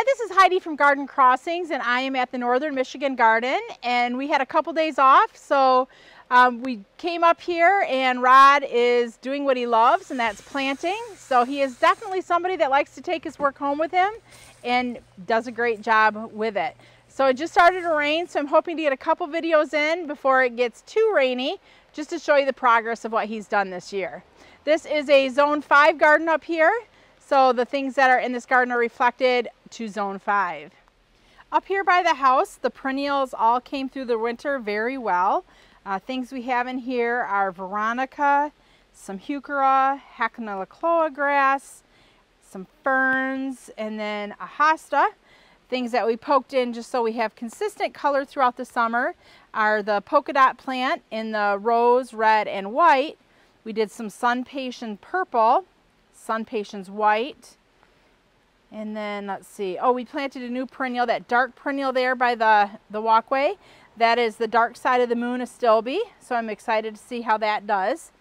Hi, this is Heidi from Garden Crossings and I am at the Northern Michigan Garden and we had a couple days off so um, we came up here and Rod is doing what he loves and that's planting. So he is definitely somebody that likes to take his work home with him and does a great job with it. So it just started to rain so I'm hoping to get a couple videos in before it gets too rainy just to show you the progress of what he's done this year. This is a zone 5 garden up here. So the things that are in this garden are reflected to zone 5. Up here by the house, the perennials all came through the winter very well. Uh, things we have in here are veronica, some heuchera, Hakonechloa grass, some ferns, and then a hosta. Things that we poked in just so we have consistent color throughout the summer are the polka dot plant in the rose, red, and white. We did some SunPatiens purple, SunPatiens White. And then let's see. Oh, we planted a new perennial, that dark perennial there by the, the walkway. That is the dark side of the moon astilbe. So I'm excited to see how that does.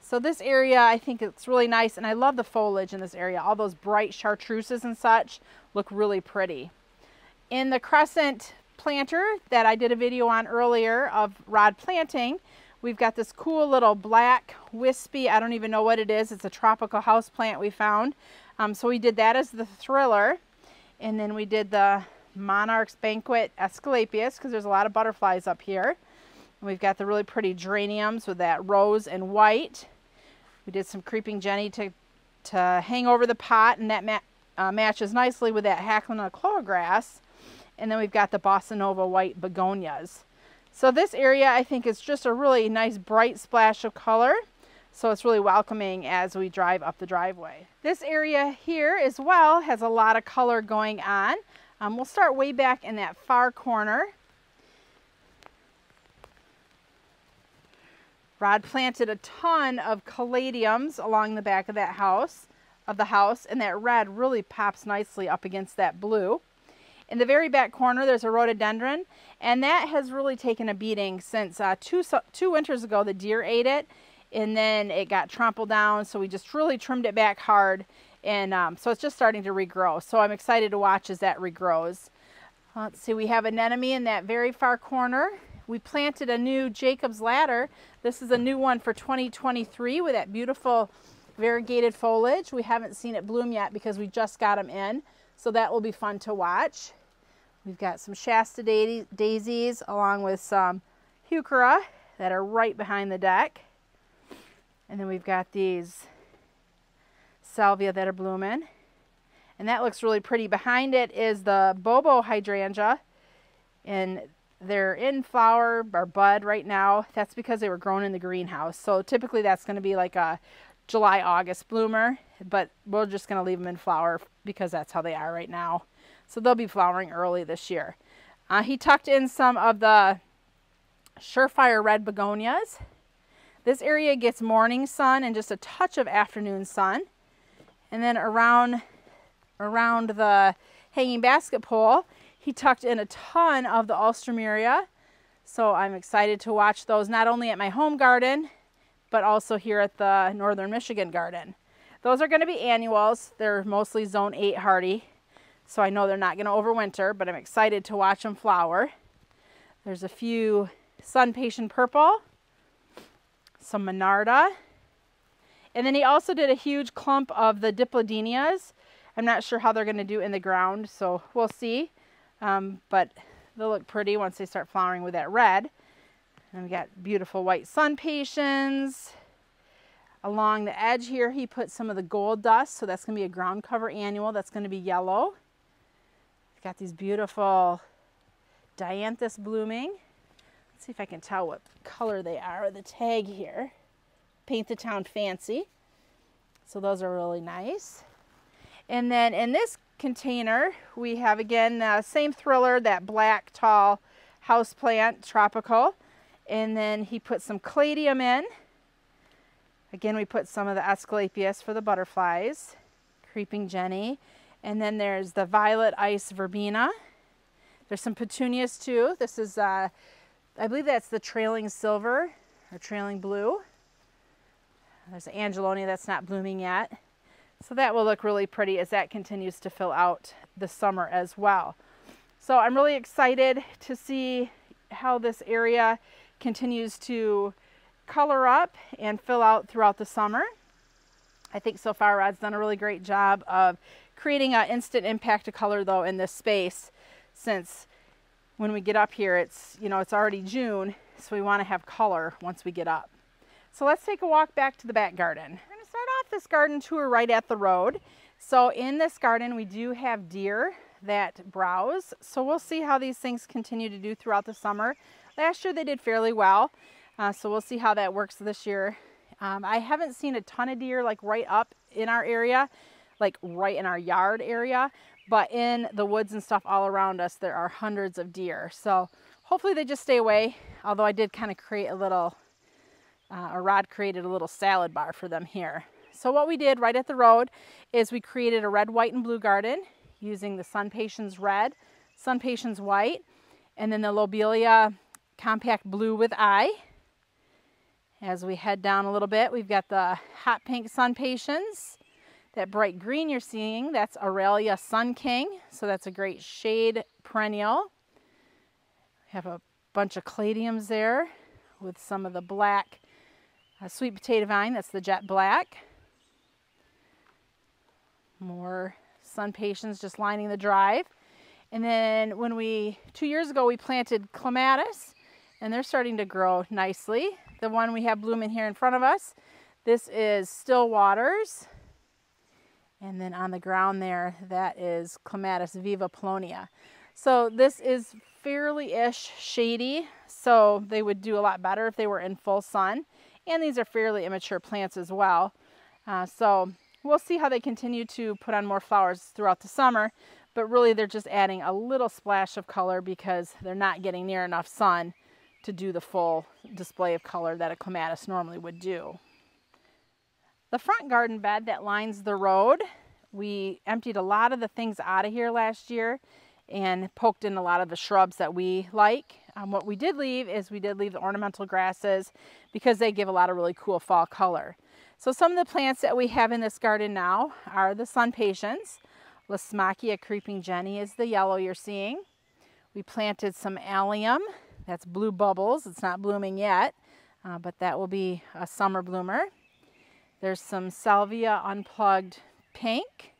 So this area, I think it's really nice. And I love the foliage in this area. All those bright chartreuses and such look really pretty. In the crescent planter that I did a video on earlier of rod planting, We've got this cool little black wispy, I don't even know what it is. It's a tropical house plant we found. Um, so we did that as the thriller. And then we did the Monarch's Banquet Asclepias because there's a lot of butterflies up here. And we've got the really pretty geraniums with that rose and white. We did some Creeping Jenny to, to hang over the pot and that ma uh, matches nicely with that Hakonechloa grass. And then we've got the Bossa Nova white begonias. So this area I think is just a really nice bright splash of color. So it's really welcoming as we drive up the driveway. This area here as well has a lot of color going on. Um, we'll start way back in that far corner. Rod planted a ton of caladiums along the back of that house, of the house, and that red really pops nicely up against that blue. In the very back corner, there's a rhododendron, and that has really taken a beating since uh, two, two winters ago, the deer ate it, and then it got trampled down, so we just really trimmed it back hard, and um, so it's just starting to regrow. So I'm excited to watch as that regrows. Let's see, we have anemone in that very far corner. We planted a new Jacob's Ladder. This is a new one for 2023 with that beautiful variegated foliage. We haven't seen it bloom yet because we just got them in. So that will be fun to watch. We've got some Shasta daisies along with some heuchera that are right behind the deck. And then we've got these salvia that are blooming. And that looks really pretty. Behind it is the Bobo hydrangea. And they're in flower or bud right now. That's because they were grown in the greenhouse. So typically that's going to be like a July, August bloomer. But we're just going to leave them in flower because that's how they are right now. So they'll be flowering early this year. Uh, he tucked in some of the Surefire Red Begonias. This area gets morning sun and just a touch of afternoon sun. And then around, around the hanging basket pole, he tucked in a ton of the Alstroemeria. So I'm excited to watch those not only at my home garden, but also here at the Northern Michigan garden. Those are going to be annuals. They're mostly zone 8 hardy. So I know they're not going to overwinter, but I'm excited to watch them flower. There's a few SunPatiens Purple, some Monarda, and then he also did a huge clump of the Dipladenias. I'm not sure how they're going to do in the ground, so we'll see. Um, but they'll look pretty once they start flowering with that red. And we got beautiful white sun patiens. Along the edge here, he put some of the gold dust, so that's going to be a ground cover annual. That's going to be yellow. Got these beautiful dianthus blooming. Let's see if I can tell what color they are. With the tag here, Paint the Town Fancy. So those are really nice. And then in this container, we have again the same thriller, that black tall house plant, tropical. And then he put some caladium in. Again, we put some of the Asclepias for the butterflies, Creeping Jenny. And then there's the Violet Ice Verbena. There's some petunias too. This is, uh, I believe that's the trailing silver or trailing blue. There's an Angelonia that's not blooming yet. So that will look really pretty as that continues to fill out the summer as well. So I'm really excited to see how this area continues to color up and fill out throughout the summer. I think so far Rod's done a really great job of creating an instant impact of color though in this space since when we get up here it's you know it's already June so we want to have color once we get up. So let's take a walk back to the back garden. We're going to start off this garden tour right at the road. So in this garden we do have deer that browse. So we'll see how these things continue to do throughout the summer. Last year they did fairly well. Uh, so we'll see how that works this year. Um, I haven't seen a ton of deer like right up in our area, like right in our yard area, but in the woods and stuff all around us, there are hundreds of deer. So hopefully they just stay away. Although I did kind of create a little, uh, a Rod created a little salad bar for them here. So what we did right at the road is we created a red, white, and blue garden using the SunPatiens red, SunPatiens white, and then the Lobelia compact blue with eye. As we head down a little bit, we've got the hot pink SunPatiens. That bright green you're seeing, that's Aralia Sun King. So that's a great shade perennial. We have a bunch of caladiums there with some of the black uh, sweet potato vine. That's the jet black. More SunPatiens just lining the drive. And then when we, two years ago, we planted clematis and they're starting to grow nicely. The one we have blooming here in front of us, this is Still Waters. And then on the ground there, that is Clematis viva polonia. So this is fairly-ish shady, so they would do a lot better if they were in full sun. And these are fairly immature plants as well. Uh, so we'll see how they continue to put on more flowers throughout the summer, but really they're just adding a little splash of color because they're not getting near enough sun to do the full display of color that a clematis normally would do. The front garden bed that lines the road, we emptied a lot of the things out of here last year and poked in a lot of the shrubs that we like. Um, what we did leave is we did leave the ornamental grasses because they give a lot of really cool fall color. So some of the plants that we have in this garden now are the Sun Patience. Lysimachia creeping Jenny is the yellow you're seeing. We planted some allium. That's blue bubbles. It's not blooming yet, uh, but that will be a summer bloomer. There's some salvia unplugged pink.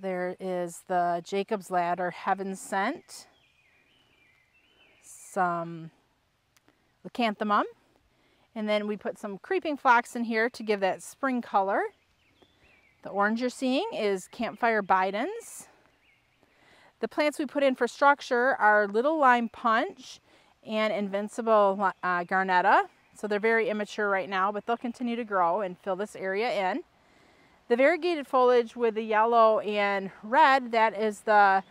There is the Jacob's Ladder Heaven Sent. Some leucanthemum. And then we put some creeping phlox in here to give that spring color. The orange you're seeing is Campfire Bidens. The plants we put in for structure are Little Lime Punch and Invincibelle uh, Garnetta. So they're very immature right now, but they'll continue to grow and fill this area in. The variegated foliage with the yellow and red, that is the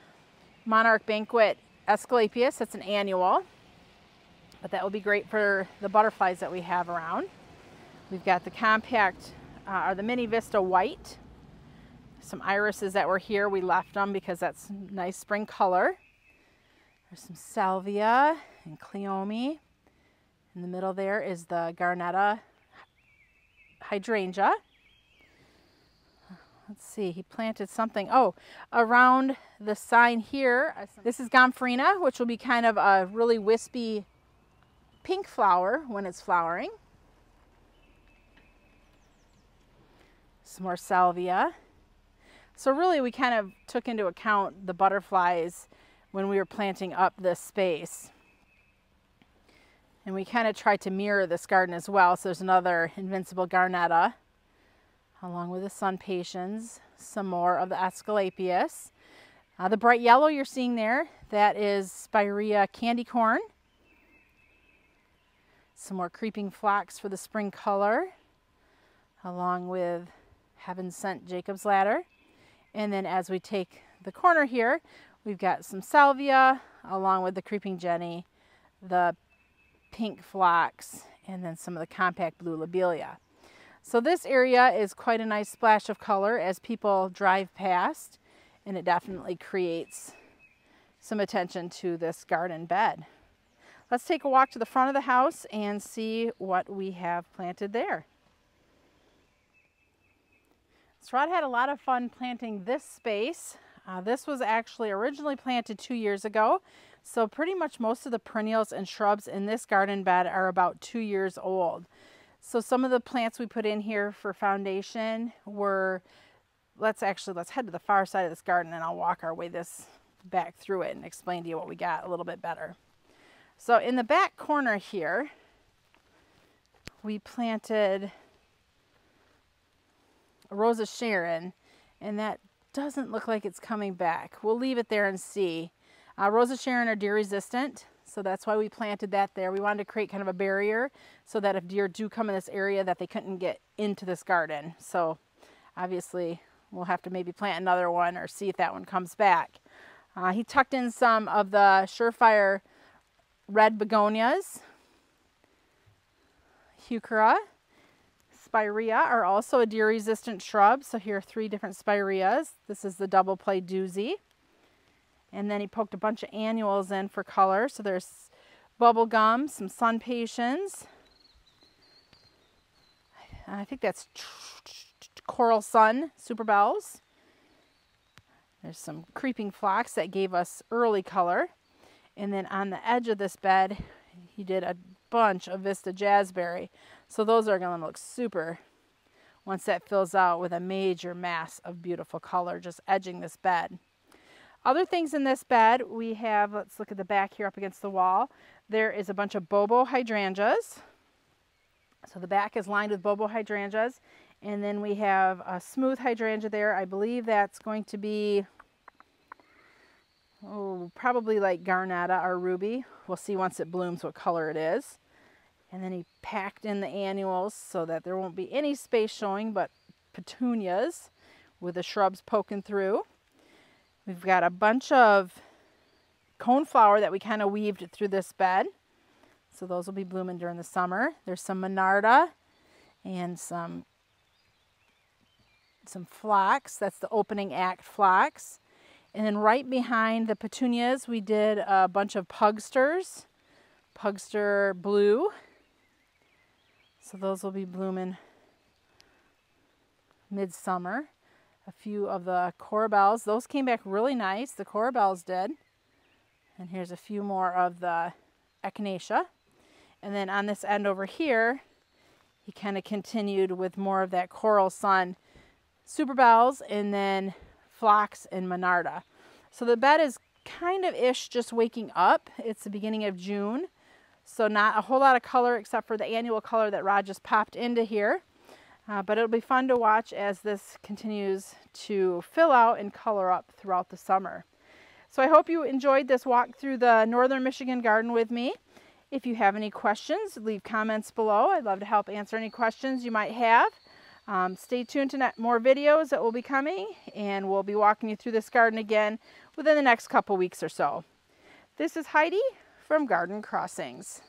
Monarch Banquet Asclepias. That's an annual but that will be great for the butterflies that we have around. We've got the compact, uh, or the mini Vista white. Some irises that were here, we left them because that's nice spring color. There's some salvia and cleome. In the middle there is the Garnetta hydrangea. Let's see, he planted something. Oh, around the sign here, this is Gomphrena, which will be kind of a really wispy pink flower when it's flowering. Some more salvia. So really we kind of took into account the butterflies when we were planting up this space. And we kind of tried to mirror this garden as well. So there's another Invincibelle Garnetta along with the SunPatiens, some more of the Asclepias. Uh, the bright yellow you're seeing there, that is Spirea candy corn. Some more creeping phlox for the spring color, along with Heaven Sent Jacob's Ladder. And then as we take the corner here, we've got some salvia, along with the creeping Jenny, the pink phlox, and then some of the compact blue lobelia. So this area is quite a nice splash of color as people drive past, and it definitely creates some attention to this garden bed. Let's take a walk to the front of the house and see what we have planted there. So Rod had a lot of fun planting this space. Uh, this was actually originally planted two years ago. So pretty much most of the perennials and shrubs in this garden bed are about two years old. So some of the plants we put in here for foundation were, let's actually, let's head to the far side of this garden and I'll walk our way this back through it and explain to you what we got a little bit better. So in the back corner here, we planted a Rose of Sharon and that doesn't look like it's coming back. We'll leave it there and see. Uh, Rose of Sharon are deer resistant, so that's why we planted that there. We wanted to create kind of a barrier so that if deer do come in this area that they couldn't get into this garden. So obviously we'll have to maybe plant another one or see if that one comes back. Uh, he tucked in some of the Surefire red begonias. Heuchera. Spirea are also a deer resistant shrub. So here are three different spireas. This is the double play doozy. And then he poked a bunch of annuals in for color. So there's bubblegum, some sun patiens. I think that's coral sun super bells. There's some creeping phlox that gave us early color. And then on the edge of this bed, he did a bunch of Vista Jazzberry. So those are going to look super once that fills out with a major mass of beautiful color just edging this bed. Other things in this bed, we have, let's look at the back here up against the wall. There is a bunch of Bobo hydrangeas. So the back is lined with Bobo hydrangeas. And then we have a smooth hydrangea there. I believe that's going to be, oh, probably like Garnetta or Ruby. We'll see once it blooms what color it is. And then he packed in the annuals so that there won't be any space showing but petunias with the shrubs poking through. We've got a bunch of coneflower that we kind of weaved through this bed. So those will be blooming during the summer. There's some Monarda and some some phlox. That's the opening act phlox. And then right behind the petunias, we did a bunch of pugsters, pugster blue. So those will be blooming midsummer a few of the corbels. Those came back really nice. The corbels did. And here's a few more of the echinacea. And then on this end over here, he kind of continued with more of that coral sun superbells and then phlox and monarda. So the bed is kind of ish just waking up. It's the beginning of June. So not a whole lot of color except for the annual color that Rod just popped into here. Uh, but it'll be fun to watch as this continues to fill out and color up throughout the summer. So I hope you enjoyed this walk through the Northern Michigan garden with me. If you have any questions, leave comments below. I'd love to help answer any questions you might have. Um, stay tuned to more videos that will be coming and we'll be walking you through this garden again within the next couple weeks or so. This is Heidi from Garden Crossings.